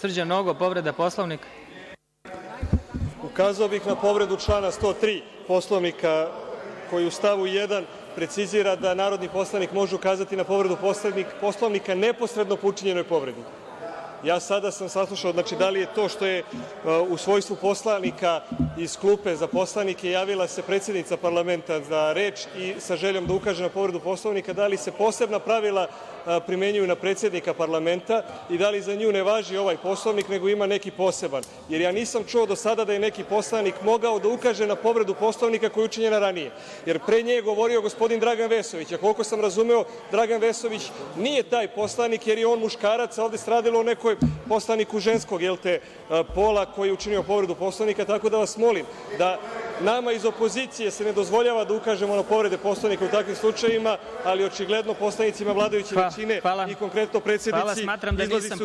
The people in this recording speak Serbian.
Srđan Nogo, povreda Poslovnika. Ukazao bih na povredu člana 103. Poslovnika, koji u stavu 1. precizira da narodni poslanik može ukazati na povredu Poslovnika neposredno po učinjenoj povredi. Ja sada sam saslušao, znači, da li je to što je u svojstvu poslanika iz klupe za poslanike javila se predsednica parlamenta za reč i sa željom da ukaže na povredu Poslovnika, da li se posebna pravila primenjuju na predsednika parlamenta i da li za nju ne važi ovaj Poslovnik, nego ima neki poseban? Jer ja nisam čuo do sada da je neki poslanik mogao da ukaže na povredu Poslovnika koja je učinjena ranije, jer pre nje je govorio gospodin Dragan Vesović, a koliko sam razumeo, Dragan Vesović nije taj poslanik jer je on muškarac, a ovde se radilo o nekom poslaniku ženskog pola koji je učinio povredu Poslovnika, tako da vas molim da nama iz opozicije se ne dozvoljava da ukažemo na povrede Poslovnika u takvim slučajevima, ali očigledno poslanicima vladajuće većine i konkretno predsednici Hvala, smatram da nisam